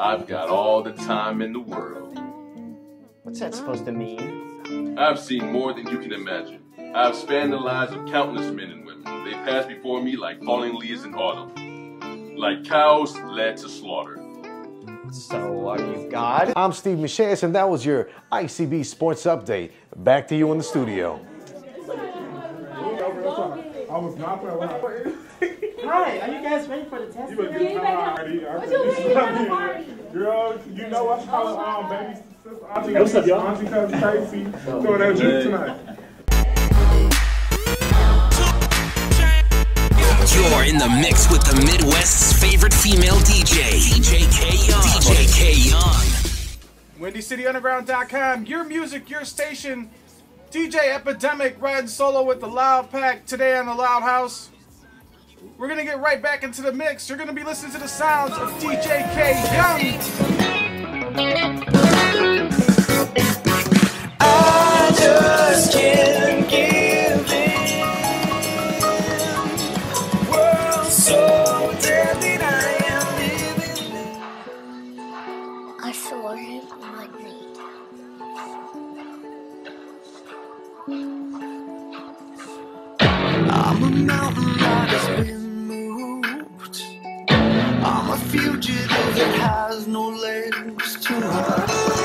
I've got all the time in the world. What's that supposed to mean? I've seen more than you can imagine. I've spanned the lives of countless men and women. They passed before me like falling leaves in autumn, like cows led to slaughter. So, are you God? I'm Steve Macias, and that was your ICB Sports Update. Back to you in the studio. I was not playing. Hi, are you guys ready for the test? You was today? getting already. I What you said, mean, at the party? Girl, you know what's called um, baby auntie, What's up, y'all? auntie cousin Tracy doing that juice tonight. You're in the mix with the Midwest's favorite female DJ, DJ K Young. DJ K Young. WindyCityUnderground.com, your music, your station. DJ Epidemic riding solo with the Loud Pack today on the Loud House. We're gonna get right back into the mix. You're gonna be listening to the sounds of DJ K Young. I just can't give in. World so deadly, I am living. I saw him like me. I'm a mountain that has been moved. I'm a fugitive that has no legs to hide.